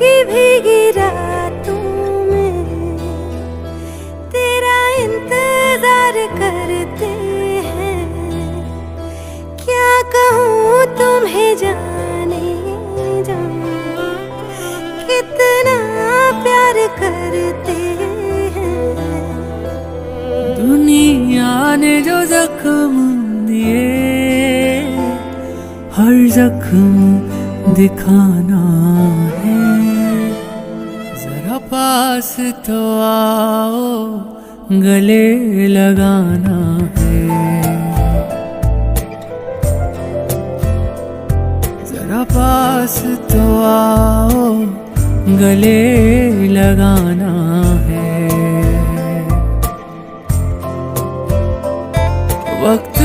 भीगी भीगी रातों में तेरा इंतज़ार करते हैं। क्या कहूँ तुम्हें जाने जाऊँ कितना प्यार करते हैं। दुनिया ने जो जख्म दिए, हर जख्म दिखाना है जरा पास तो आओ, गले लगाना है। जरा पास तो आओ, गले लगाना है। वक्त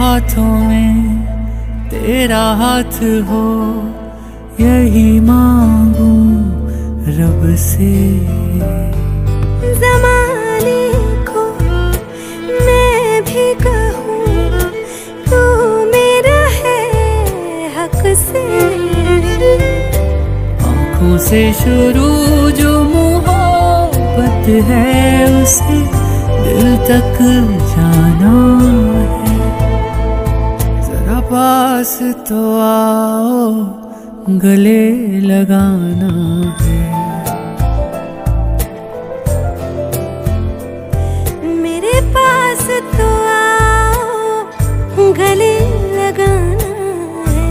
हाथों में तेरा हाथ हो यही मांगू रब से। जमाने को मैं भी कहूँ तू मेरा है हक से। आँखों से शुरू जो मोहब्बत है उसे दिल तक जाना। पास तो आओ गले लगाना है। मेरे पास तो आओ गले लगाना है।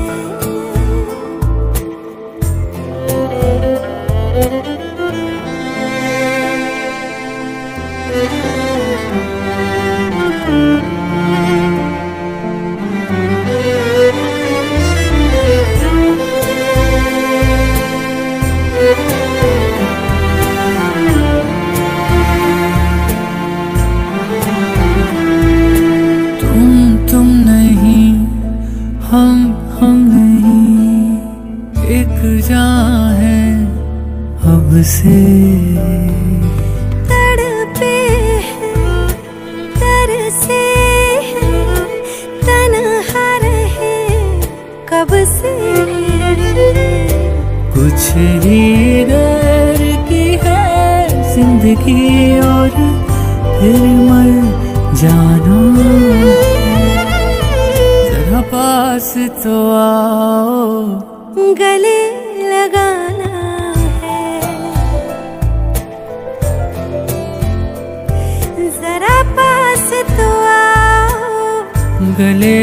से। तड़पे हैं तरसे हैं तन्हा रहे कब से कुछ ही देर की है ज़िंदगी और फिर मर जाना। जरा पास तो आओ। गले लगाना है। जरा पास तो आओ। गले